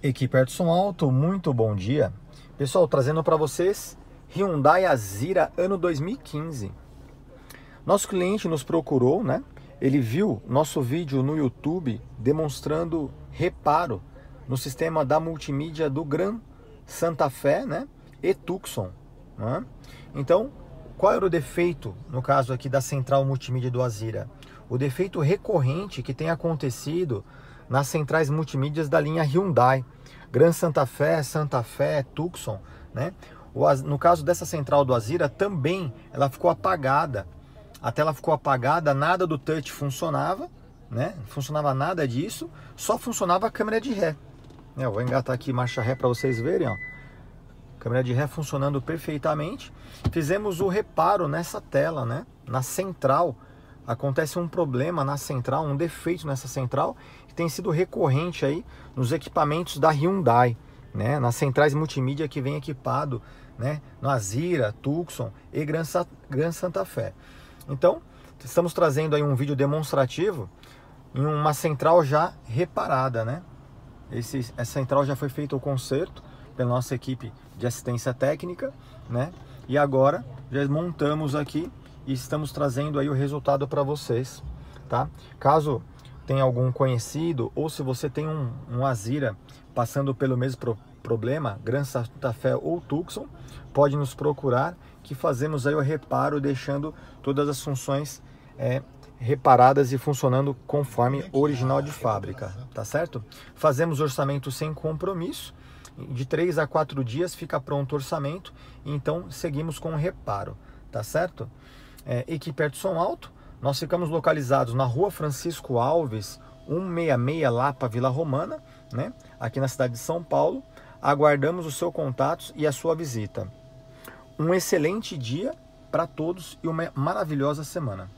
Equipe Edson Alto, muito bom dia. Pessoal, trazendo para vocês Hyundai Azira ano 2015. Nosso cliente nos procurou, né? Ele viu nosso vídeo no YouTube demonstrando reparo no sistema da multimídia do Gran Santa Fé, né? E Tucson. Né? Então, qual era o defeito no caso aqui da central multimídia do Azira? O defeito recorrente que tem acontecido nas centrais multimídias da linha Hyundai, Gran Santa Fé, Santa Fé, Tucson, né? No caso dessa central do Azira, também ela ficou apagada. A tela ficou apagada, nada do touch funcionava, né? Não funcionava nada disso, só funcionava a câmera de ré. É, eu vou engatar aqui marcha ré para vocês verem, ó. Câmera de ré funcionando perfeitamente. Fizemos o reparo nessa tela, né? Na central acontece um problema na central, um defeito nessa central, que tem sido recorrente aí nos equipamentos da Hyundai, né? nas centrais multimídia que vem equipado né? no Azira, Tucson e Gran, Gran Santa Fé. Então, estamos trazendo aí um vídeo demonstrativo em uma central já reparada, né? Esse, essa central já foi feito o conserto pela nossa equipe de assistência técnica, né? E agora já montamos aqui e estamos trazendo aí o resultado para vocês, tá? Caso tenha algum conhecido ou se você tem um, um Azira passando pelo mesmo pro, problema, Gran Santa Fé ou Tucson, pode nos procurar que fazemos aí o reparo deixando todas as funções é, reparadas e funcionando conforme original de fábrica, tá certo? Fazemos orçamento sem compromisso, de 3 a 4 dias fica pronto o orçamento, então seguimos com o reparo, tá certo? É, equipe Edson Alto. Nós ficamos localizados na rua Francisco Alves, 166 Lapa, Vila Romana, né? aqui na cidade de São Paulo. Aguardamos o seu contato e a sua visita. Um excelente dia para todos e uma maravilhosa semana.